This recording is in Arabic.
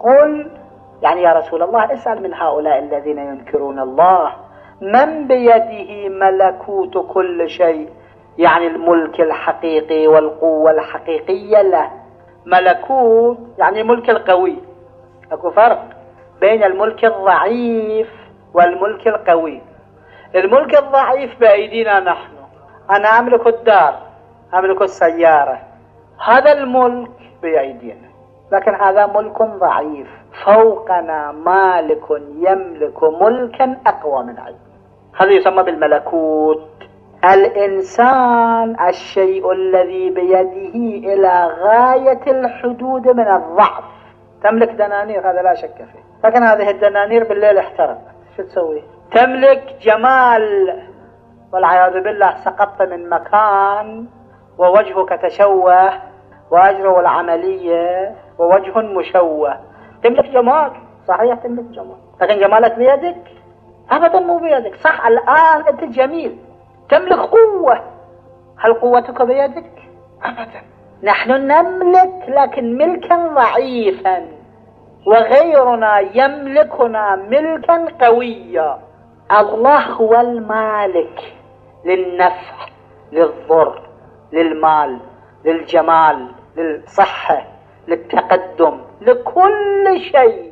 قل يعني يا رسول الله اسأل من هؤلاء الذين ينكرون الله. من بيده ملكوت كل شيء؟ يعني الملك الحقيقي والقوة الحقيقية له. ملكوت يعني ملك القوي. أكو فرق بين الملك الضعيف والملك القوي. الملك الضعيف بأيدينا نحن. أنا أملك الدار أملك السيارة. هذا الملك بأيدينا. لكن هذا ملك ضعيف. فوقنا مالك يملك ملكا أقوى من عندنا هذا يسمى بالملكوت؟ الإنسان الشيء الذي بيده إلى غاية الحدود من الضعف. تملك دنانير هذا لا شك فيه. لكن هذه الدنانير بالليل احترقت. شو تسوي؟ تملك جمال. والعياذ بالله سقطت من مكان ووجهك تشوه. وأجروا العملية ووجه مشوه. تملك جمال. صحيح تملك جمال. لكن جمالك بيدك؟ أبدا مو بيدك. صح الآن أنت جميل تملك قوة. هل قوتك بيدك؟ أبدا. نحن نملك لكن ملكا ضعيفا. وغيرنا يملكنا ملكا قويا. الله هو المالك للنفع للضر للمال للجمال. للصحة للتقدم لكل شيء.